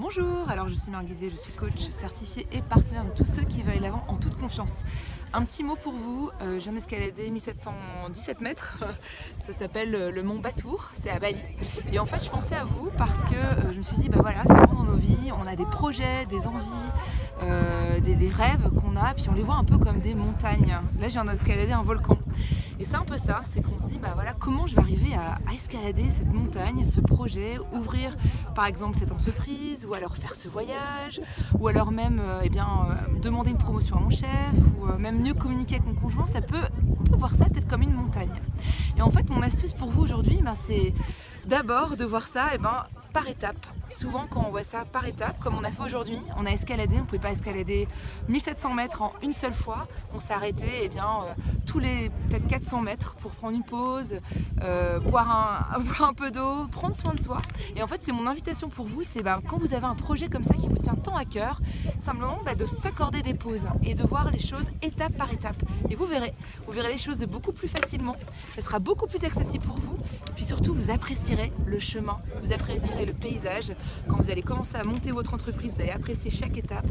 Bonjour, alors je suis Marguisée, je suis coach certifié et partenaire de tous ceux qui veulent l'avant en toute confiance. Un petit mot pour vous, euh, je viens d'escalader 1717 mètres, ça s'appelle euh, le mont Batour, c'est à Bali. Et en fait je pensais à vous parce que euh, je me suis dit, bah voilà, souvent dans nos vies, on a des projets, des envies, des, des, rêves qu'on a, puis on les voit un peu comme des montagnes. Là je viens d'escalader un volcan. Et c'est un peu ça, c'est qu'on se dit, bah voilà, comment je vais arriver à, escalader cette montagne, ce projet, ouvrir par exemple cette entreprise, ou alors faire ce voyage, ou alors même euh, eh bien, euh, demander une promotion à mon chef, ou euh, même mieux communiquer avec mon conjoint, ça peut, voir ça peut-être comme une montagne. Et en fait, mon astuce pour vous aujourd'hui, ben, c'est d'abord de voir ça, eh ben, par étapes. Souvent, quand on voit ça par étapes, comme on a fait aujourd'hui, on a escaladé, on ne pouvait pas escalader 1700 mètres en une seule fois. On s'est arrêté et eh bien, tous les peut-être 400 mètres pour prendre une pause, euh, boire, un, peu d'eau, prendre soin de soi. Et en fait, c'est mon invitation pour vous, c'est ben, quand vous avez un projet comme ça qui vous tient tant à cœur, simplement ben, de s'accorder des pauses et de voir les choses étape par étape. Et vous verrez, vous verrez les choses beaucoup plus facilement. Ce sera beaucoup plus accessible pour vous. Et puis surtout, vous apprécierez le chemin, vous apprécierez le paysage. Quand vous allez commencer à monter votre entreprise, vous allez apprécier chaque étape.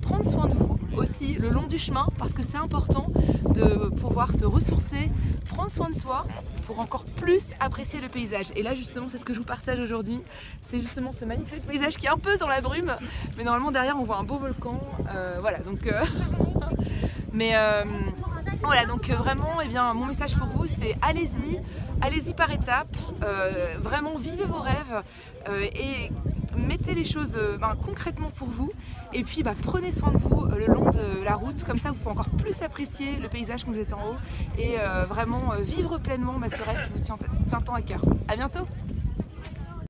Prendre soin de vous aussi le long du chemin parce que c'est important de pouvoir se ressourcer, prendre soin de soi pour encore plus apprécier le paysage. Et là justement c'est ce que je vous partage aujourd'hui. C'est justement ce magnifique paysage qui est un peu dans la brume, mais normalement derrière on voit un beau volcan. Euh, voilà donc... Euh, mais euh, voilà donc vraiment eh bien, mon message pour vous c'est allez-y, allez-y par étapes, vraiment vivez vos rêves et mettez les choses euh, ben, concrètement pour vous. Et puis bah, prenez soin de vous le long de la route, comme ça vous pouvez encore plus apprécier le paysage quand vous êtes en haut. Et vraiment vivre pleinement bah, ce rêve qui vous tient, tient tant à cœur. A bientôt